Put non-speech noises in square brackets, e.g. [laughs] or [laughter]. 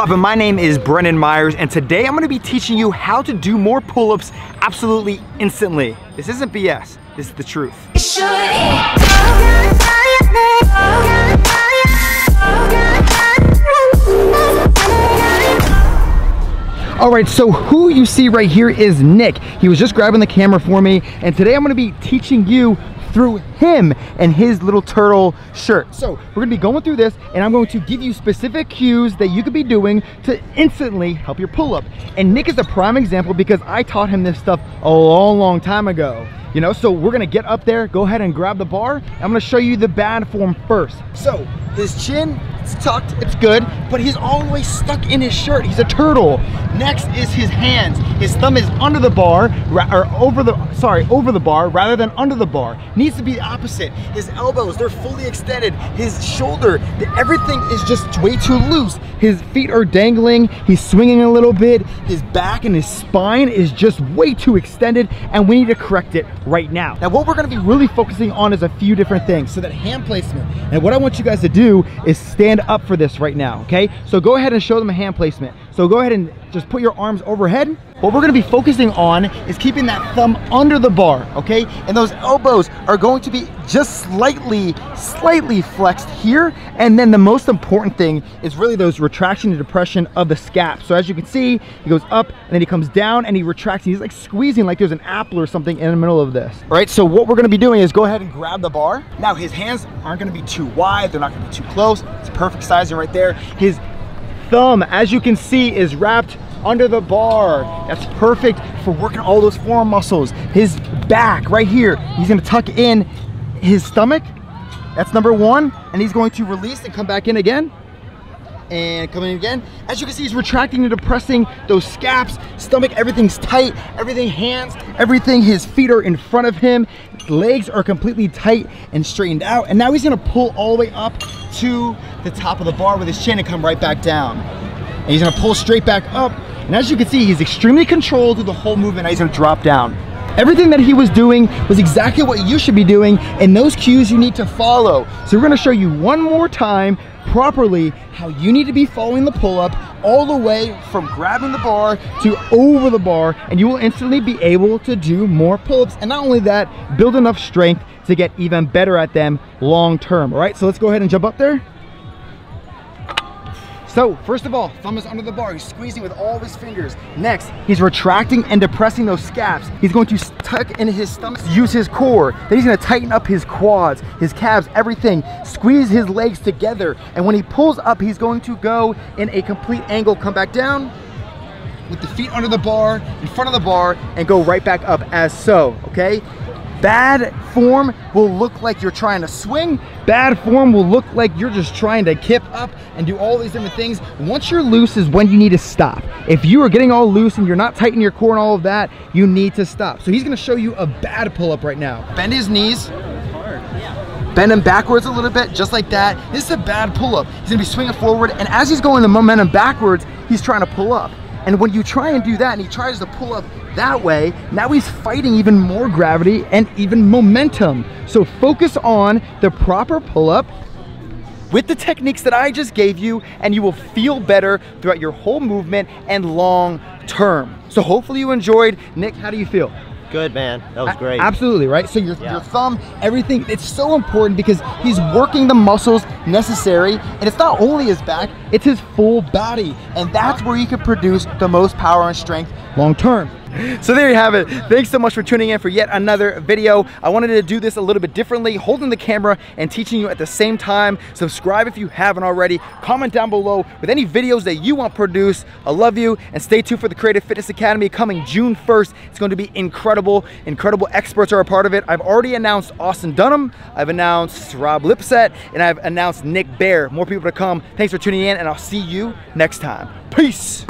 poppin'? My name is Brendan Meyers and today I'm gonna be teaching you how to do more pull-ups absolutely instantly. This isn't BS, this is the truth. All right, so who you see right here is Nick. He was just grabbing the camera for me, and today I'm gonna be teaching you through him and his little turtle shirt. So we're gonna be going through this and I'm going to give you specific cues that you could be doing to instantly help your pull up. And Nick is a prime example because I taught him this stuff a long, long time ago. You know, so we're gonna get up there, go ahead and grab the bar. I'm gonna show you the bad form first. So his chin, it's tucked, it's good, but he's always stuck in his shirt. He's a turtle. Next is his hands. His thumb is under the bar, or over the, sorry, over the bar rather than under the bar. Needs to be the opposite. His elbows, they're fully extended. His shoulder, the, everything is just way too loose. His feet are dangling. He's swinging a little bit. His back and his spine is just way too extended and we need to correct it right now. Now what we're gonna be really focusing on is a few different things. So that hand placement. And what I want you guys to do is stand up for this right now, okay? So go ahead and show them a hand placement. So go ahead and just put your arms overhead. What we're gonna be focusing on is keeping that thumb under the bar, okay? And those elbows are going to be just slightly, slightly flexed here. And then the most important thing is really those retraction and depression of the scap. So as you can see, he goes up and then he comes down and he retracts. He's like squeezing like there's an apple or something in the middle of this. All right, so what we're gonna be doing is go ahead and grab the bar. Now his hands aren't gonna be too wide. They're not gonna be too close. It's perfect sizing right there. His thumb, as you can see, is wrapped under the bar. That's perfect for working all those forearm muscles. His back right here, he's gonna tuck in his stomach. That's number one. And he's going to release and come back in again. And come in again. As you can see, he's retracting and depressing those scaps, stomach, everything's tight, everything hands, everything, his feet are in front of him, legs are completely tight and straightened out. And now he's gonna pull all the way up to the top of the bar with his chin and come right back down. And he's gonna pull straight back up. And as you can see, he's extremely controlled through the whole movement. Now he's gonna drop down. Everything that he was doing was exactly what you should be doing and those cues you need to follow. So we're gonna show you one more time properly how you need to be following the pull-up all the way from grabbing the bar to over the bar and you will instantly be able to do more pull-ups and not only that build enough strength to get even better at them long term all right so let's go ahead and jump up there so first of all, thumb is under the bar. He's squeezing with all of his fingers. Next, he's retracting and depressing those scaps. He's going to tuck in his stomach, use his core. Then he's gonna tighten up his quads, his calves, everything. Squeeze his legs together. And when he pulls up, he's going to go in a complete angle, come back down, with the feet under the bar, in front of the bar, and go right back up as so, okay? Bad form will look like you're trying to swing. Bad form will look like you're just trying to kip up and do all these different things. Once you're loose is when you need to stop. If you are getting all loose and you're not tightening your core and all of that, you need to stop. So he's gonna show you a bad pull-up right now. Bend his knees. Bend him backwards a little bit, just like that. This is a bad pull-up. He's gonna be swinging forward, and as he's going the momentum backwards, he's trying to pull up. And when you try and do that and he tries to pull up that way, now he's fighting even more gravity and even momentum. So focus on the proper pull-up with the techniques that I just gave you and you will feel better throughout your whole movement and long term. So hopefully you enjoyed. Nick, how do you feel? Good, man. That was great. absolutely, right? So your, yeah. your thumb, everything, it's so important because he's working the muscles necessary. And it's not only his back, it's his full body. And that's where he can produce the most power and strength long term. [laughs] So there you have it. Thanks so much for tuning in for yet another video. I wanted to do this a little bit differently, holding the camera and teaching you at the same time. Subscribe if you haven't already. Comment down below with any videos that you want produced. I love you and stay tuned for the Creative Fitness Academy coming June 1st. It's going to be incredible. Incredible experts are a part of it. I've already announced Austin Dunham. I've announced Rob Lipsett and I've announced Nick Bare. More people to come. Thanks for tuning in and I'll see you next time. Peace.